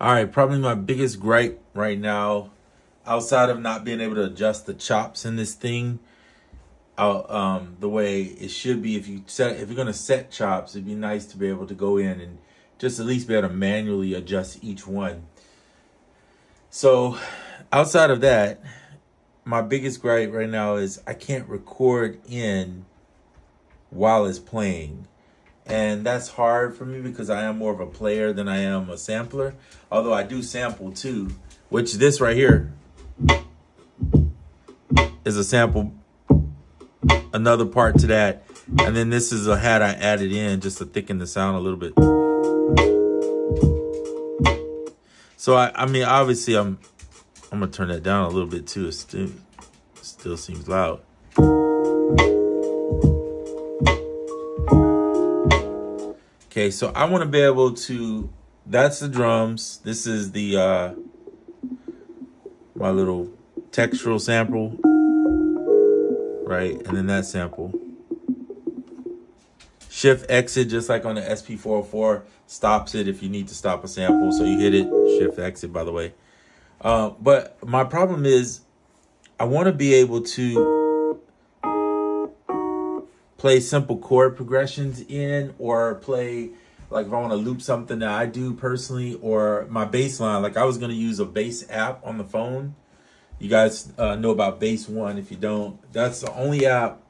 All right, probably my biggest gripe right now, outside of not being able to adjust the chops in this thing, uh, um, the way it should be. If you set, if you're gonna set chops, it'd be nice to be able to go in and just at least be able to manually adjust each one. So, outside of that, my biggest gripe right now is I can't record in while it's playing. And that's hard for me because I am more of a player than I am a sampler. Although I do sample too, which this right here is a sample, another part to that. And then this is a hat I added in just to thicken the sound a little bit. So I, I mean, obviously I'm, I'm gonna turn that down a little bit too. It still, still seems loud. Okay, so I want to be able to, that's the drums. This is the, uh, my little textural sample, right? And then that sample. Shift exit, just like on the SP404, stops it if you need to stop a sample. So you hit it, shift exit, by the way. Uh, but my problem is I want to be able to play simple chord progressions in or play like if I want to loop something that I do personally or my bass line. Like I was going to use a bass app on the phone. You guys uh, know about Bass One. If you don't, that's the only app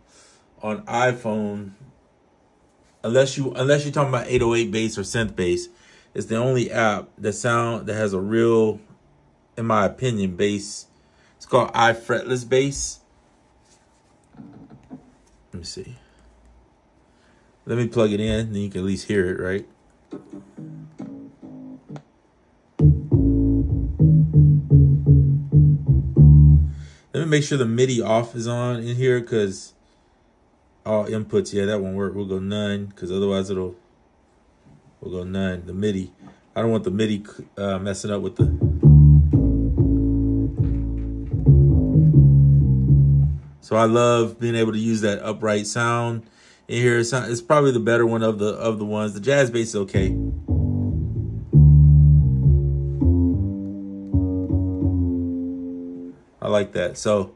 on iPhone unless you unless you're talking about 808 bass or synth bass, it's the only app that sound that has a real, in my opinion, bass. It's called iFretless Bass. Let me see. Let me plug it in, then you can at least hear it, right? Let me make sure the MIDI off is on in here because all inputs. Yeah, that won't work. We'll go none because otherwise it'll, we'll go none. The MIDI. I don't want the MIDI uh, messing up with the. So I love being able to use that upright sound here. It's probably the better one of the of the ones. The jazz bass is okay. I like that. So.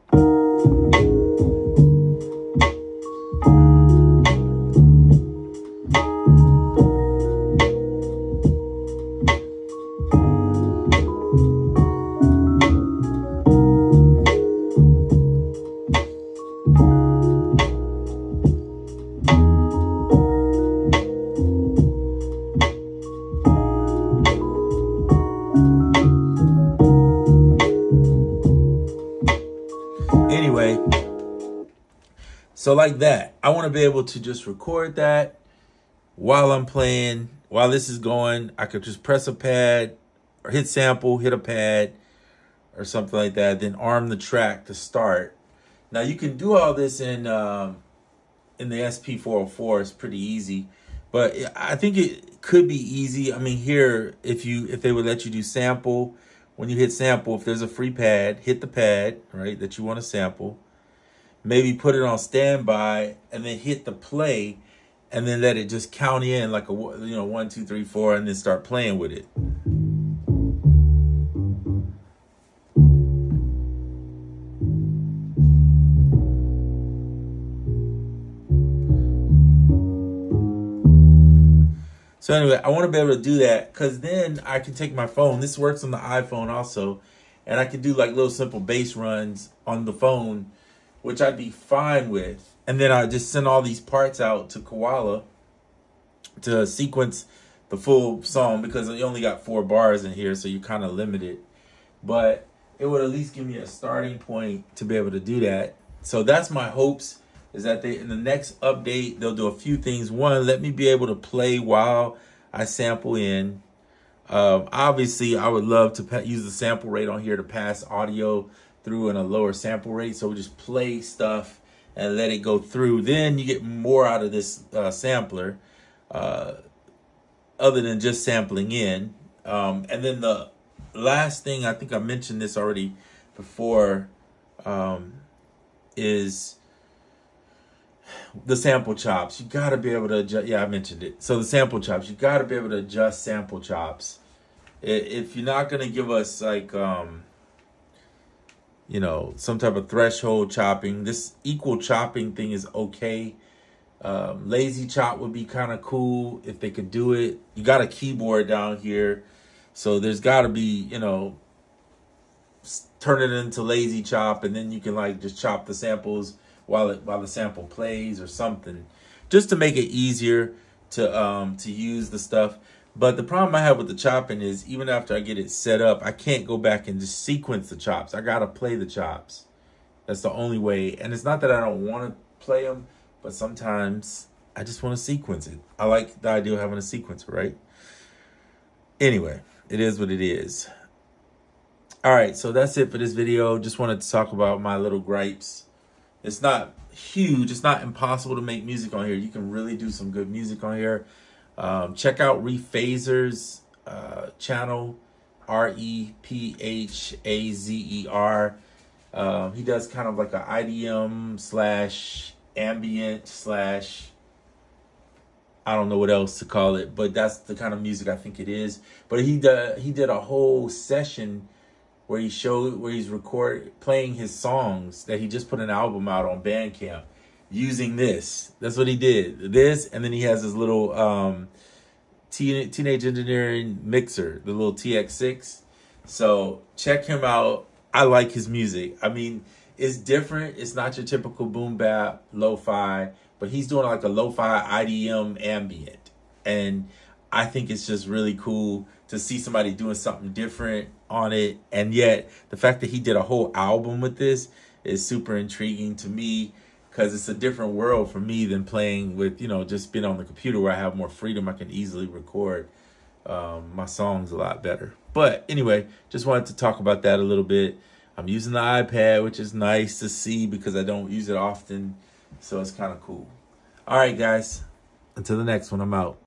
So like that, I want to be able to just record that while I'm playing, while this is going. I could just press a pad or hit sample, hit a pad or something like that, then arm the track to start. Now you can do all this in um, in the SP404. It's pretty easy, but I think it could be easy. I mean, here if you if they would let you do sample when you hit sample, if there's a free pad, hit the pad, right, that you want to sample. Maybe put it on standby and then hit the play and then let it just count in like a, you know, one, two, three, four, and then start playing with it. So anyway, I want to be able to do that because then I can take my phone. This works on the iPhone also. And I can do like little simple bass runs on the phone, which I'd be fine with. And then I just send all these parts out to Koala to sequence the full song because you only got four bars in here, so you're kind of limited. But it would at least give me a starting point to be able to do that. So that's my hopes is that they in the next update they'll do a few things. One, let me be able to play while I sample in. Um, obviously, I would love to use the sample rate on here to pass audio through in a lower sample rate. So we just play stuff and let it go through. Then you get more out of this uh, sampler, uh, other than just sampling in. Um, and then the last thing I think I mentioned this already before um, is the sample chops. You got to be able to adjust. Yeah, I mentioned it. So the sample chops, you got to be able to adjust sample chops if you're not gonna give us like um you know some type of threshold chopping. This equal chopping thing is okay. Um, lazy chop would be kind of cool if they could do it. You got a keyboard down here so there's got to be you know turn it into lazy chop and then you can like just chop the samples while it while the sample plays or something. Just to make it easier to um to use the stuff but the problem I have with the chopping is even after I get it set up, I can't go back and just sequence the chops. I got to play the chops. That's the only way. And it's not that I don't want to play them, but sometimes I just want to sequence it. I like the idea of having a sequencer, right? Anyway, it is what it is. All right, so that's it for this video. Just wanted to talk about my little gripes. It's not huge. It's not impossible to make music on here. You can really do some good music on here. Um, check out Rephazer's uh, channel, R E P H A Z E R. Um, he does kind of like a IDM slash ambient slash I don't know what else to call it, but that's the kind of music I think it is. But he did he did a whole session where he showed where he's record playing his songs that he just put an album out on Bandcamp using this. That's what he did. This, and then he has his little um, teen, Teenage Engineering mixer, the little TX6. So check him out. I like his music. I mean, it's different. It's not your typical boom bap, lo-fi, but he's doing like a lo-fi IDM ambient. And I think it's just really cool to see somebody doing something different on it. And yet the fact that he did a whole album with this is super intriguing to me because it's a different world for me than playing with you know just being on the computer where I have more freedom. I can easily record um, my songs a lot better. But anyway, just wanted to talk about that a little bit. I'm using the iPad, which is nice to see because I don't use it often, so it's kind of cool. All right, guys. Until the next one, I'm out.